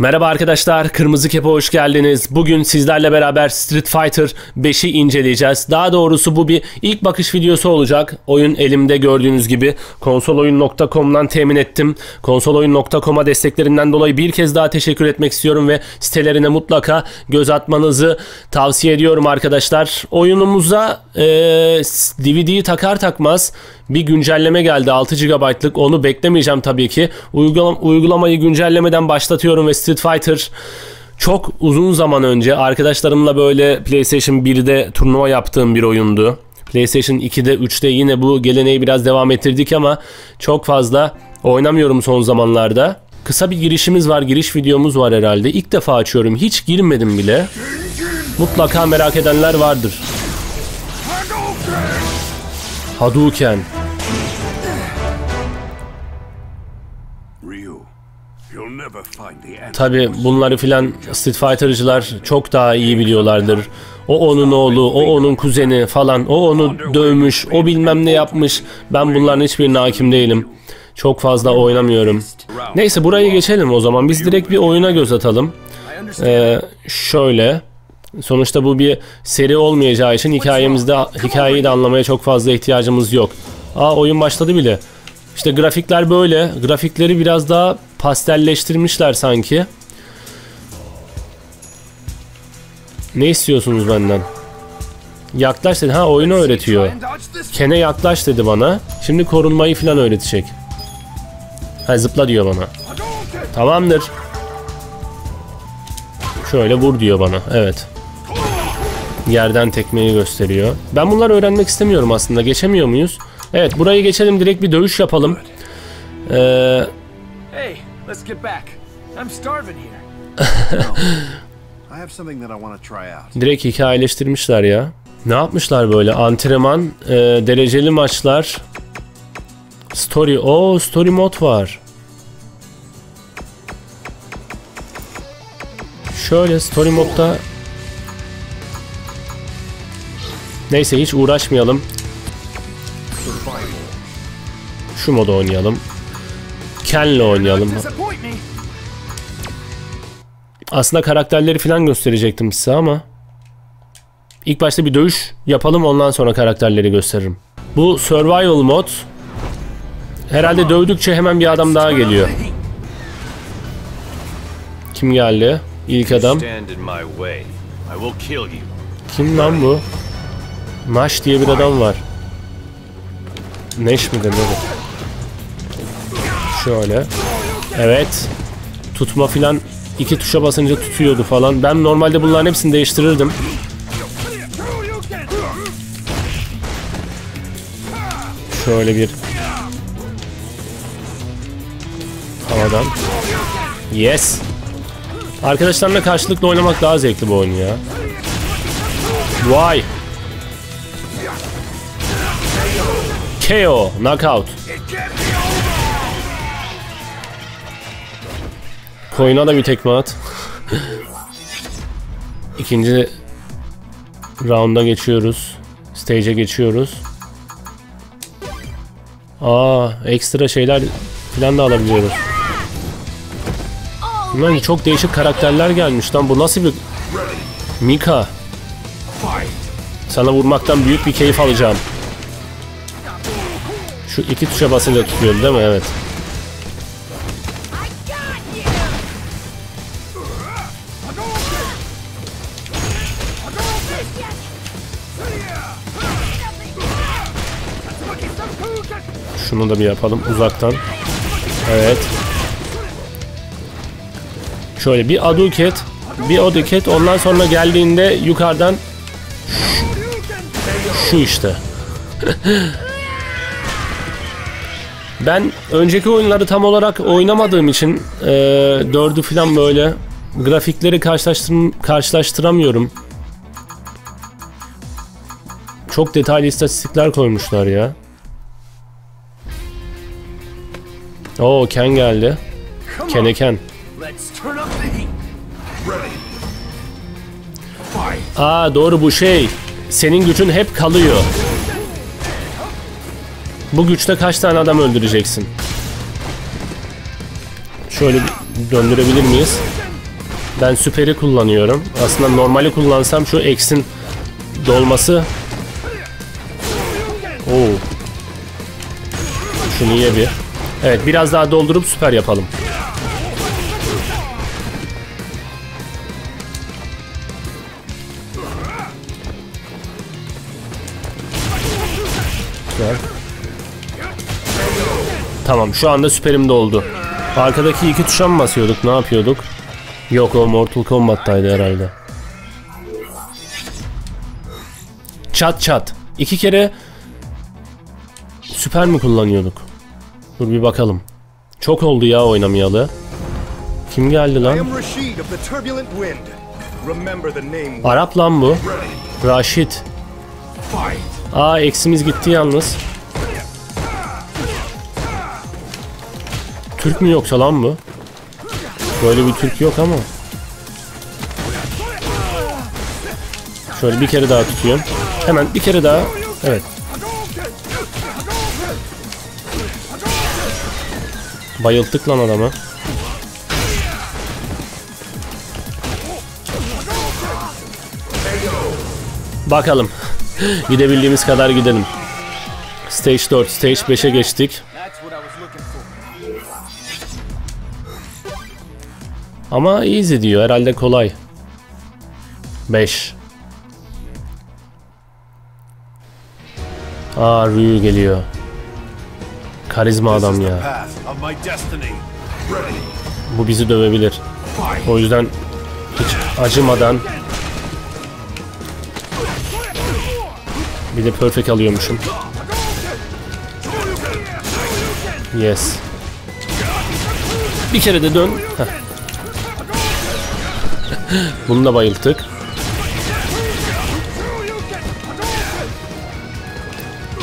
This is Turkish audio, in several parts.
Merhaba arkadaşlar, Kırmızı Kepe hoş geldiniz. Bugün sizlerle beraber Street Fighter 5'i inceleyeceğiz. Daha doğrusu bu bir ilk bakış videosu olacak. Oyun elimde gördüğünüz gibi konsoloyun.com'dan temin ettim. Konsoloyun.com'a desteklerinden dolayı bir kez daha teşekkür etmek istiyorum ve sitelerine mutlaka göz atmanızı tavsiye ediyorum arkadaşlar. Oyunumuza e, DVD'yi takar takmaz bir güncelleme geldi 6 GB'lık onu beklemeyeceğim tabii ki. Uygulam uygulamayı güncellemeden başlatıyorum ve Street Fighter çok uzun zaman önce arkadaşlarımla böyle PlayStation 1'de turnuva yaptığım bir oyundu. PlayStation 2'de 3'te yine bu geleneği biraz devam ettirdik ama çok fazla oynamıyorum son zamanlarda. Kısa bir girişimiz var, giriş videomuz var herhalde. İlk defa açıyorum. Hiç girmedim bile. Mutlaka merak edenler vardır. Hadouken. Tabi bunları filan Street Fighter'cılar çok daha iyi biliyorlardır. O onun oğlu, o onun kuzeni falan, o onu dövmüş, o bilmem ne yapmış. Ben bunların hiçbirine hakim değilim. Çok fazla oynamıyorum. Neyse burayı geçelim o zaman. Biz direkt bir oyuna göz atalım. Ee, şöyle. Sonuçta bu bir seri olmayacağı için hikayemizde hikayeyi de anlamaya çok fazla ihtiyacımız yok. Aa oyun başladı bile. İşte grafikler böyle. Grafikleri biraz daha pastelleştirmişler sanki. Ne istiyorsunuz benden? Yaklaş dedi. Ha oyunu öğretiyor. Kene yaklaş dedi bana. Şimdi korunmayı falan öğretecek. Ha zıpla diyor bana. Tamamdır. Şöyle vur diyor bana. Evet. Yerden tekmeyi gösteriyor. Ben bunları öğrenmek istemiyorum aslında. Geçemiyor muyuz? Evet burayı geçelim direkt bir dövüş yapalım. Ee, Hey, let's get back. I'm starving here. I have something that I want to try out. direkt hikayeleştirmişler ya. Ne yapmışlar böyle? Antrenman, e, dereceli maçlar, story. O story mod var. Şöyle story modda Neyse hiç uğraşmayalım. Şu modu oynayalım. Ken'le oynayalım. Aslında karakterleri falan gösterecektim size ama ilk başta bir dövüş yapalım ondan sonra karakterleri gösteririm. Bu survival mod herhalde dövdükçe hemen bir adam daha geliyor. Kim geldi? İlk adam. Kim lan bu? Nash diye bir adam var. Neş mi denir? Şöyle. Evet. Tutma filan iki tuşa basınca tutuyordu falan. Ben normalde bunların hepsini değiştirirdim. Şöyle bir havadan. Yes. Arkadaşlarla karşılıklı oynamak daha zevkli bu oyun ya. Vay. KO, knockout. Koyuna da bir tekme at. İkinci rounda geçiyoruz. Stage'e geçiyoruz. Aa, ekstra şeyler falan da alabiliyoruz. Lan çok değişik karakterler gelmiş lan. Bu nasıl bir... Mika. Sana vurmaktan büyük bir keyif alacağım. Şu iki tuşa basınca tutuyor değil mi? Evet. Şunu da bir yapalım uzaktan. Evet. Şöyle bir aduket, bir aduket ondan sonra geldiğinde yukarıdan şu işte. ben önceki oyunları tam olarak oynamadığım için e, dördü falan böyle grafikleri karşılaştır karşılaştıramıyorum. Çok detaylı istatistikler koymuşlar ya. Oo Ken geldi. Kene Ken. Aa doğru bu şey. Senin gücün hep kalıyor. Bu güçte kaç tane adam öldüreceksin? Şöyle döndürebilir miyiz? Ben süperi kullanıyorum. Aslında normali kullansam şu X'in dolması. Oo. Şunu ye bir. Evet biraz daha doldurup süper yapalım. Güzel. Tamam şu anda süperim doldu. Arkadaki iki tuşa mı basıyorduk ne yapıyorduk? Yok o Mortal Kombat'taydı herhalde. Çat çat. İki kere süper mi kullanıyorduk? Dur bir bakalım. Çok oldu ya oynamayalı. Kim geldi lan? Arap lan bu. Raşit. Aa eksimiz gitti yalnız. Türk mü yoksa lan bu? Böyle bir Türk yok ama. Şöyle bir kere daha tutuyorum. Hemen bir kere daha. Evet. Bayılttık lan adamı. Bakalım. Gidebildiğimiz kadar gidelim. Stage 4, Stage 5'e geçtik. Ama easy diyor. Herhalde kolay. 5. Aa Ryu geliyor. Karizma adam ya. Bu bizi dövebilir. O yüzden hiç acımadan bir de perfect alıyormuşum. Yes. Bir kere de dön. Heh. Bunu da bayılttık.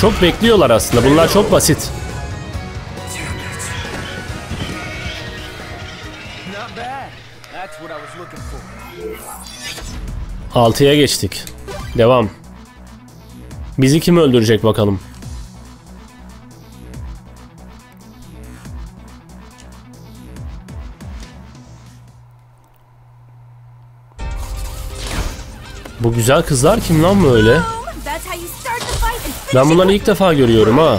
Çok bekliyorlar aslında. Bunlar çok basit. 6'ya geçtik. Devam. Bizi kim öldürecek bakalım. Bu güzel kızlar kim lan böyle? Ben bunları ilk defa görüyorum ha.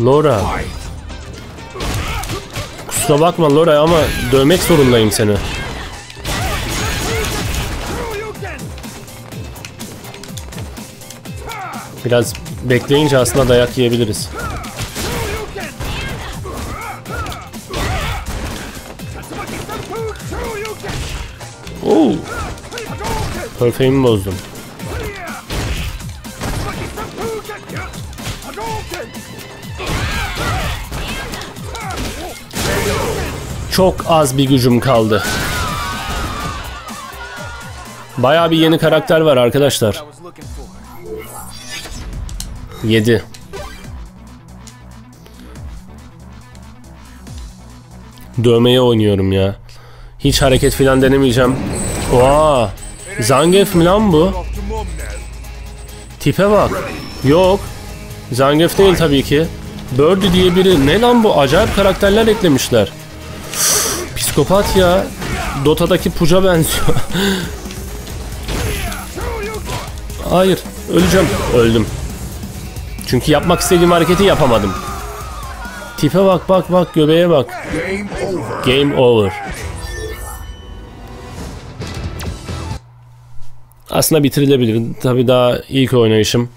Laura. Kusura bakma Laura ama dövmek zorundayım seni. Biraz bekleyince aslında dayak yiyebiliriz. Oo. Perfeğimi bozdum. Çok az bir gücüm kaldı. Bayağı bir yeni karakter var arkadaşlar. 7. Dövmeye oynuyorum ya. Hiç hareket filan denemeyeceğim. Oha! Zangief mi lan bu? Tipe bak. Yok. Zangief değil tabii ki. Birdie diye biri. Ne lan bu? Acayip karakterler eklemişler. Psikopat ya. Dota'daki Puca benziyor. Hayır. Öleceğim. Öldüm. Çünkü yapmak istediğim hareketi yapamadım. Tipe bak bak bak göbeğe bak. Game over. Aslında bitirilebilir. Tabii daha ilk oynayışım.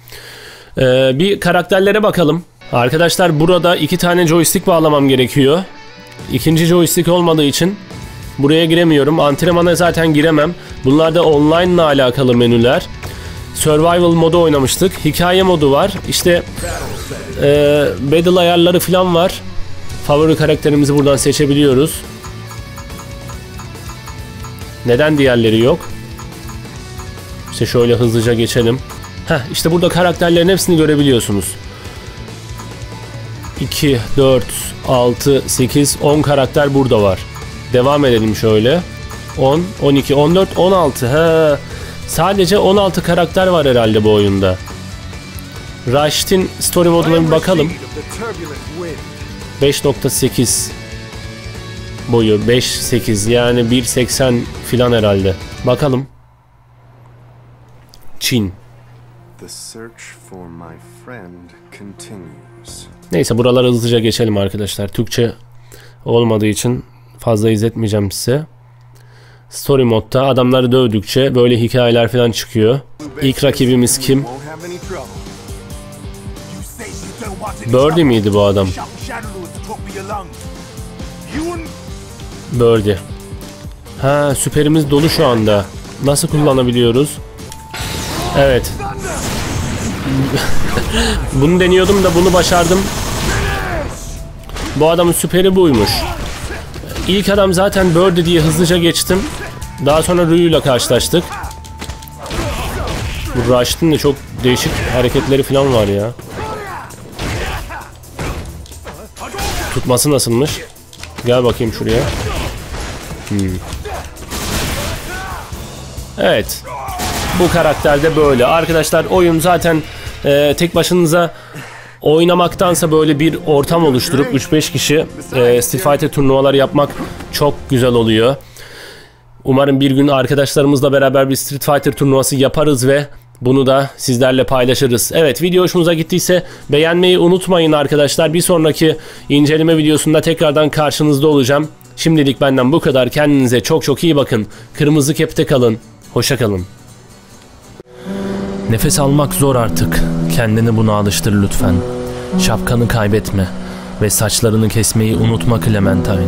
Ee, bir karakterlere bakalım. Arkadaşlar burada iki tane joystick bağlamam gerekiyor. İkinci joystick olmadığı için buraya giremiyorum. Antrenmana zaten giremem. Bunlar da online ile alakalı menüler. Survival modu oynamıştık. Hikaye modu var. İşte e, battle ayarları falan var. Favori karakterimizi buradan seçebiliyoruz. Neden diğerleri yok? İşte şöyle hızlıca geçelim. Heh, işte burada karakterlerin hepsini görebiliyorsunuz. 2, 4, 6, 8, 10 karakter burada var. Devam edelim şöyle. 10, 12, 14, 16. He. Sadece 16 karakter var herhalde bu oyunda. Rashid'in story I moduna am bir bakalım. Rashid of the Turbulent Wind. 5.8 boyu 5-8 yani 1.80 filan herhalde. Bakalım. Çin. Neyse buraları hızlıca geçelim arkadaşlar. Türkçe olmadığı için fazla izletmeyeceğim size. Story modda adamları dövdükçe böyle hikayeler falan çıkıyor. İlk rakibimiz kim? Birdie miydi bu adam? Birdie. Ha süperimiz dolu şu anda. Nasıl kullanabiliyoruz? Evet. bunu deniyordum da bunu başardım. Bu adamın süperi buymuş. İlk adam zaten Birdie diye hızlıca geçtim. Daha sonra Ryu'yla karşılaştık. Bu Rush'ın da çok değişik hareketleri falan var ya. Tutması nasılmış? Gel bakayım şuraya. Hmm. Evet. Bu karakter de böyle. Arkadaşlar oyun zaten e, tek başınıza oynamaktansa böyle bir ortam oluşturup 3-5 kişi e, Street Fighter turnuvaları yapmak çok güzel oluyor. Umarım bir gün arkadaşlarımızla beraber bir Street Fighter turnuvası yaparız ve bunu da sizlerle paylaşırız. Evet video hoşunuza gittiyse beğenmeyi unutmayın arkadaşlar. Bir sonraki inceleme videosunda tekrardan karşınızda olacağım. Şimdilik benden bu kadar. Kendinize çok çok iyi bakın. Kırmızı kepte kalın. Hoşça kalın. Nefes almak zor artık. Kendini buna alıştır lütfen. Şapkanı kaybetme ve saçlarını kesmeyi unutma Clementine.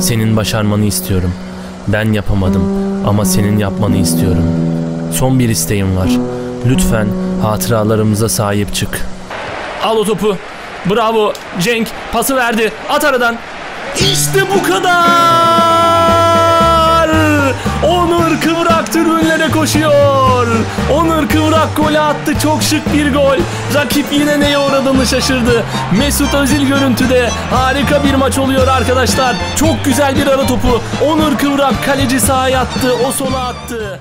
Senin başarmanı istiyorum. Ben yapamadım ama senin yapmanı istiyorum. Son bir isteğim var. Lütfen hatıralarımıza sahip çık. Al o topu. Bravo. Cenk pası verdi. At aradan. İşte bu kadar. Onur Kıvrak tribünlere koşuyor. Onur Kıvrak golü attı. Çok şık bir gol. Rakip yine neye uğradığını şaşırdı. Mesut Özil görüntüde. Harika bir maç oluyor arkadaşlar. Çok güzel bir ara topu. Onur Kıvrak kaleci sağa yattı. O sola attı.